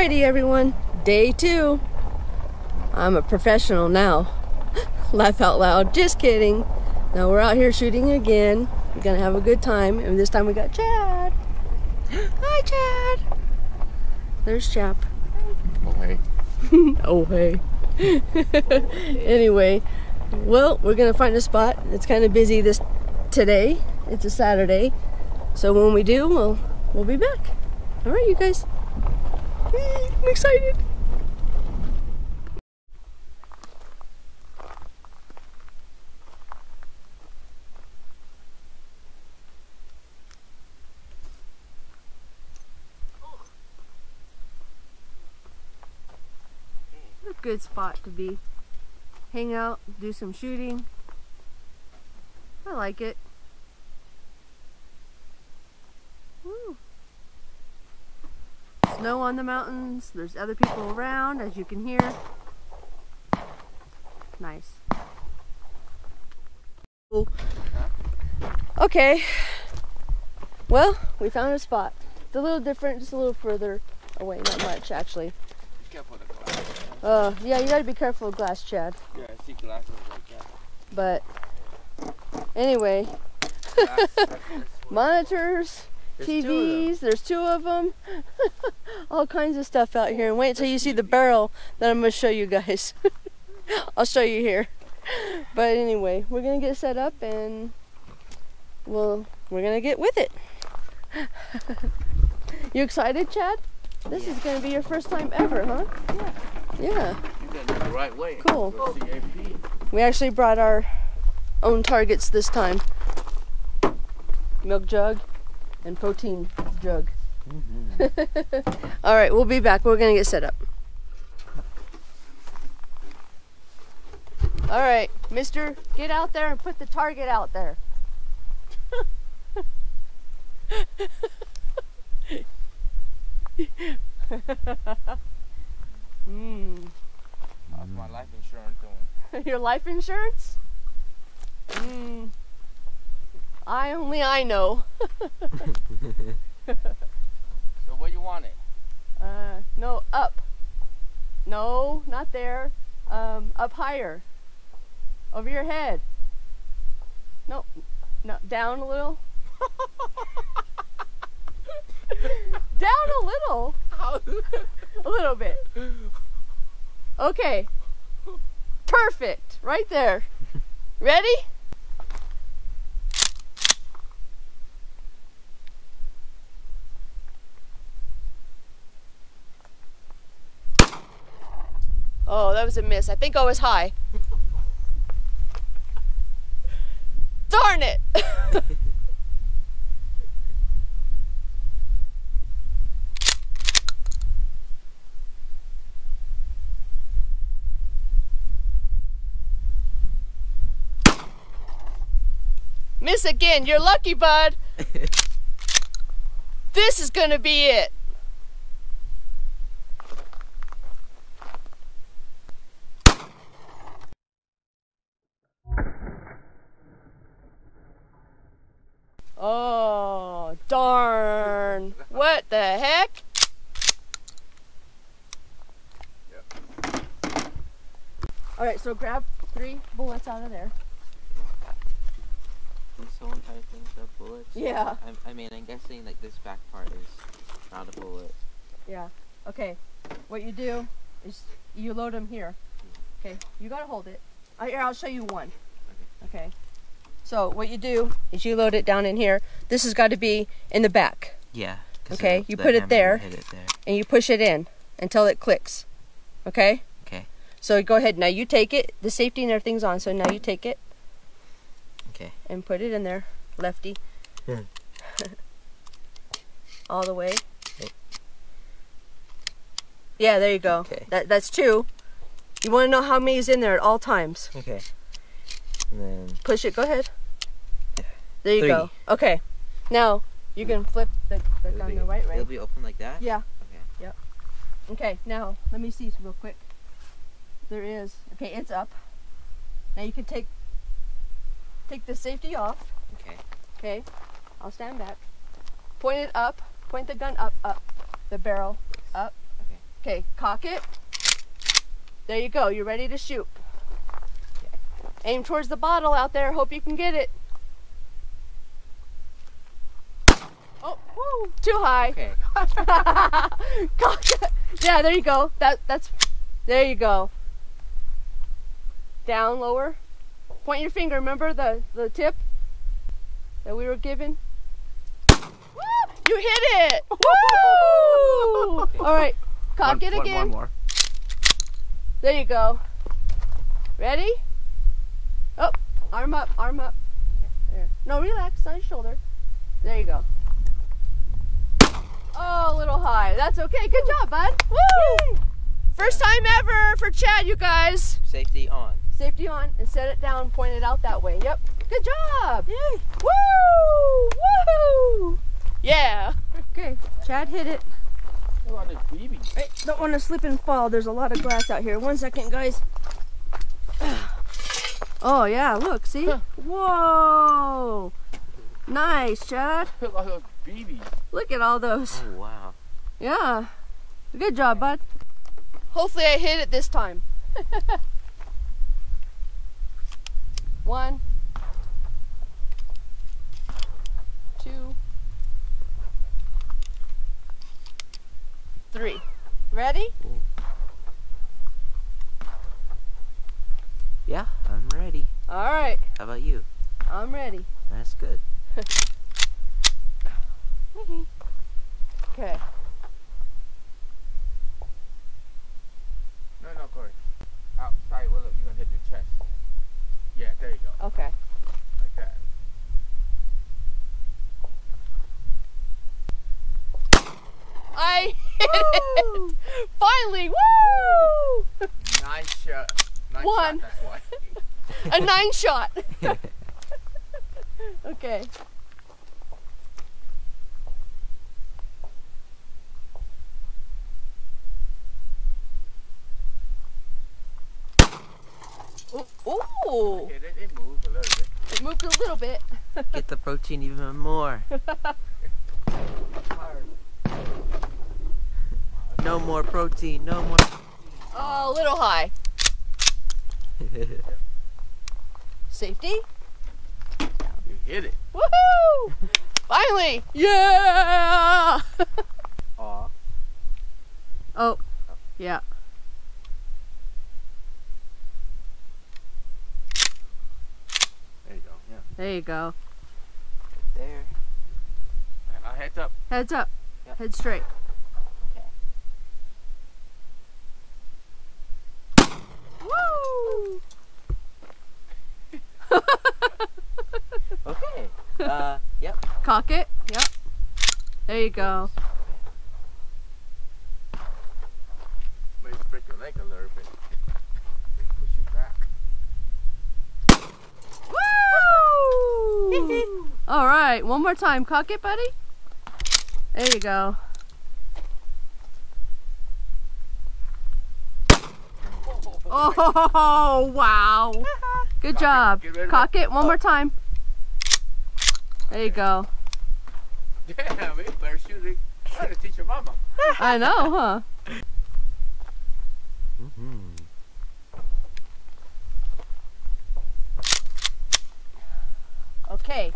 Alrighty, everyone. Day two. I'm a professional now. Laugh out loud. Just kidding. Now we're out here shooting again. We're gonna have a good time, and this time we got Chad. Hi, Chad. There's Chap. Oh, hey. oh, hey. anyway, well, we're gonna find a spot. It's kind of busy this today. It's a Saturday, so when we do, we'll we'll be back. All right, you guys. I'm excited. A good spot to be. Hang out, do some shooting. I like it. Woo. Snow on the mountains. There's other people around, as you can hear. Nice. Cool. Okay. Well, we found a spot. It's a little different, just a little further away. Not much, actually. Be careful with the glass. Uh, yeah, you gotta be careful of glass, Chad. Yeah, I see glasses like that. But anyway, Glass, that's- that's what- monitors, There's two of them. TVs, there's two of them. All kinds of stuff out here. And wait till you see the barrel that I'm going to show you guys. I'll show you here. But anyway, we're going to get set up and we'll, we're going to get with it. you excited, Chad? This is going to be your first time ever, huh? Yeah. Yeah. You did it the right way. Cool. We actually brought our own targets this time. Milk jug and protein jug. All right, we'll be back. We're gonna get set up. All right, Mister, get out there and put the target out there. Hmm. How's my life insurance doing? Your life insurance? Hmm. I only I know. So what you want it? Uh, no, up. No, not there. Um, up higher. Over your head. No, no, down a little. down a little. A little bit. Okay. Perfect. Right there. Ready? Oh, that was a miss. I think I was high. Darn it! Miss again. You're lucky, bud. this is gonna be it. Oh, darn. What the heck? All right, so grab three bullets out of there. Can someone try to think of bullets? Yeah. I, I mean, I'm guessing like this back part is not a bullet. Yeah. Okay. What you do is you load them here. Okay. You gotta hold it. I, here, I'll show you one. Okay. So what you do is you load it down in here. This has got to be in the back, Yeah. Okay, the- you the put it there. Hit it there. and you push it in until it clicks. Okay. Okay. So go ahead. Now you take it. The safety and everything's on. So now you take it Okay. and put it in there, lefty. Hmm. All the way. Okay. Yeah, there you go. Okay. That that's two. You want to know how many is in there at all times? Okay. And then Push it. Go ahead. There you go. Okay. Now you can flip the, the gun be, the right way. It'll be open like that. Yeah. Okay. Yep. Okay. Now let me see real quick. There is. Okay, it's up. Now you can take take the safety off. Okay. Okay. I'll stand back. Point it up. Point the gun up, up. The barrel up. Okay. Okay, cock it. There you go. You're ready to shoot. Aim towards the bottle out there. Hope you can get it. Oh, woo, too high. Okay. Yeah, there you go. That that's there you go. Down, lower. Point your finger. Remember the the tip that we were given. Woo! You hit it. Woo! All right, cock One- it one- again. One more. There you go. Ready? Oh, arm up, arm up. There. No, relax on your shoulder. There you go. Oh, a little high. That's okay. Good job, bud. Woo! First time ever for Chad, you guys. Safety on. Safety on and set it down, point it out that way. Yep. Good job. Yay. Woo! Woo! Yeah. Okay, Chad hit it. What about the BB? I don't want to slip and fall. There's a lot of glass out here. One second, guys. Oh, yeah, look, see? Whoa! Nice, Chad. Look at those BBs. Look at all those. Oh wow. Yeah. Good job, bud. Hopefully I hit it this time. One. Two. Three. Ready? Yeah, I'm ready. All right. How about you? I'm ready. That's good. Okay. No, no, Corey. Outside, well, look, you're gonna hit your chest. Yeah, there you go. Okay. Like that. I hit it! Finally! Woo! Nine shot. Nine One. Shot, that's why. A nine shot. okay. Ooh, ooh. Okay, they, they move a little bit. it moved a little bit. Get the protein even more. No more protein. No more. Oh, a little high. Safety. You hit it. Woohoo! Finally! Yeah! Aw. oh, yeah. There you go. Yeah. There you go. there. Uh, heads up. Heads up. Yep. Head straight. Okay. Woo! Okay. Uh, yep. Cock it. Yep. There you go. Maybe break your leg a little bit. Push it back. Woo! All right, one more time. Cock it, buddy. There you go. Oh, wow. Good Cock it. job. Get rid Cock it. it one more time. There you go. Damn, you better shoot it. Try to teach your mama. I know, huh? Mm-hmm. Okay.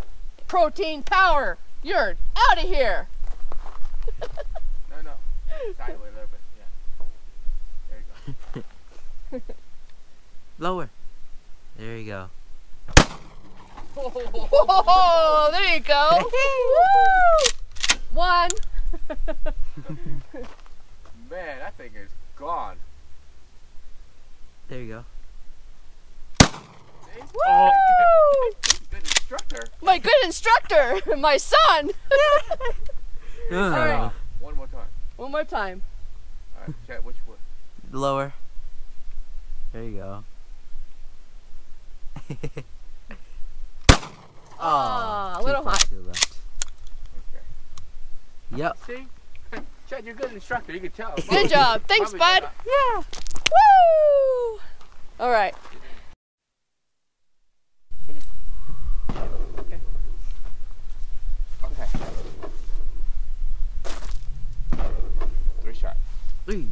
Protein power. You're out of here. No, no. Sideways a little bit. Yeah. There you go. Lower. There you go. Whoa, there you go. Woo! One. Man, that thing is gone. There you go. See? Woo! Good instructor. My good instructor, my son. right. Uh, One more time. One more time. All right, chat which one? Lower. There you go. Ah, a little hot. to the left. Okay. Yep. See? Chad, you're a good instructor. You can tell. Good job. Thanks, bud. Yeah. Woo! All right. Okay. Three shots. Three,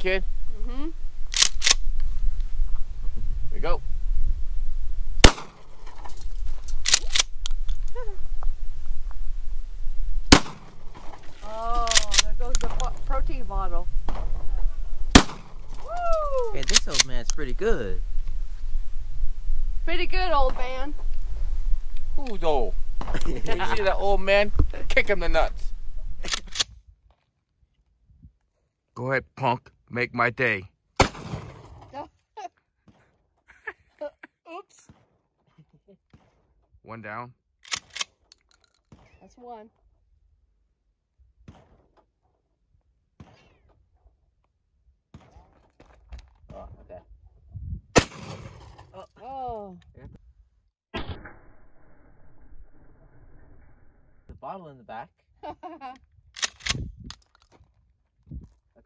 kid? Mm-hmm. Here we go. Oh, there goes the protein bottle. Woo! Hey, this old man's pretty good. Pretty good, old man. Who's old? You see that old man? Kick him the nuts. Go ahead, punk. Make my day. Oops. One down. That's one. Oh, okay. Oh. The bottle in the back.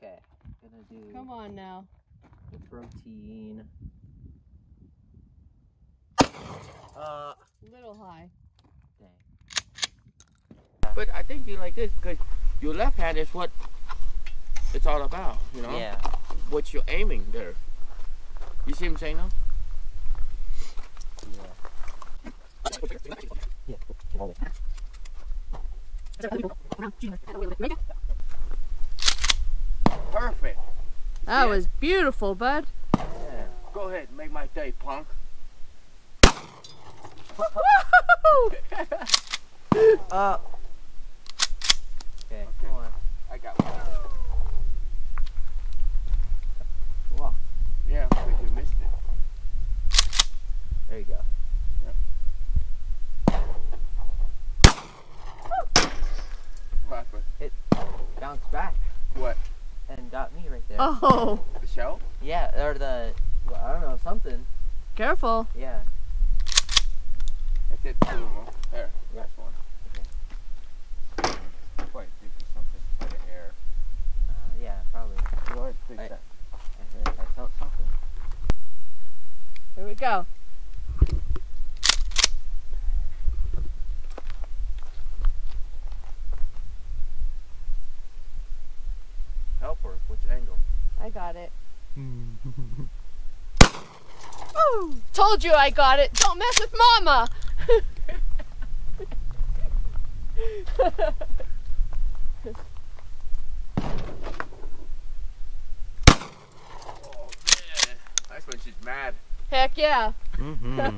Okay, gonna do Come on now. the protein. Uh, Little high. dang. But I think you like this because your left hand is what it's all about, you know? Yeah. What you're aiming there. You see what I'm saying now? Yeah. Perfect. That Yeah. was beautiful, bud. Yeah. Go ahead, make my day, punk. Uh. Okay, come on. I got one. Wow. Yeah, but you missed it. There you go. What happened? Bounced back What? And got me right there. Oh, The shell? Yeah, or the, well, I don't know, something. careful. Yeah. I did two of them. There, that's one. Wait, this is something for the air. Uh, yeah, probably. Go ahead, take I- that. I, I felt something. Here we go. Help her. Which angle? I got it. Woo! Told you I got it. Don't mess with mama. Oh man, that's when she's mad. Heck yeah. Mm-hmm.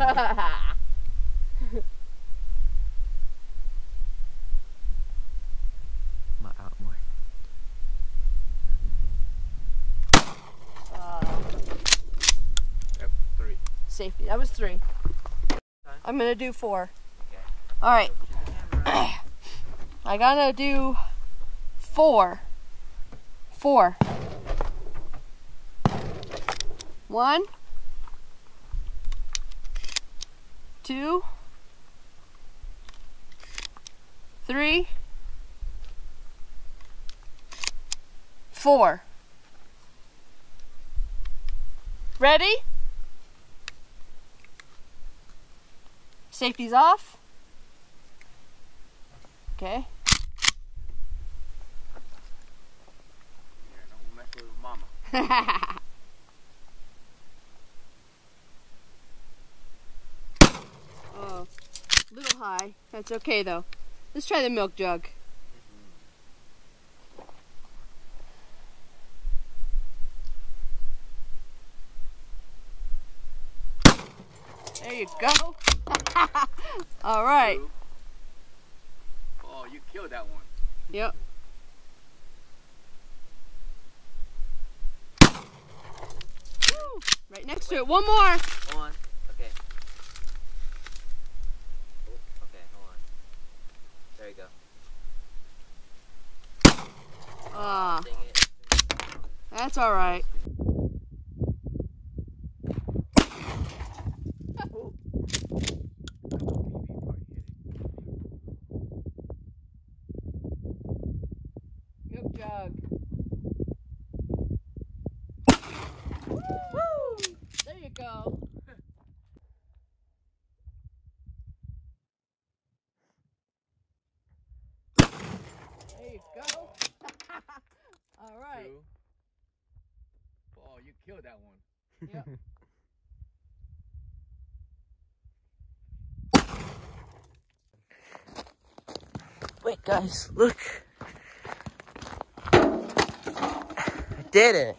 My out more. Uh, Yep, three. safety. That was three. I'm gonna do four. Okay. All right. I gotta do four. Four. One. Two. Three. Four. Ready? Safety's off. Okay. Yeah, oh, little high. That's okay though. Let's try the milk jug. There you go. All right. Two. Oh, you killed that one. Yep. Woo! Right next to it. One more. One. Okay. Oh, okay, hold on. There you go. Ah, that's all right. Milk jug. Woo! There you go. There you go. All right. Two, killed that one. Yep. Wait, guys, look. I did it.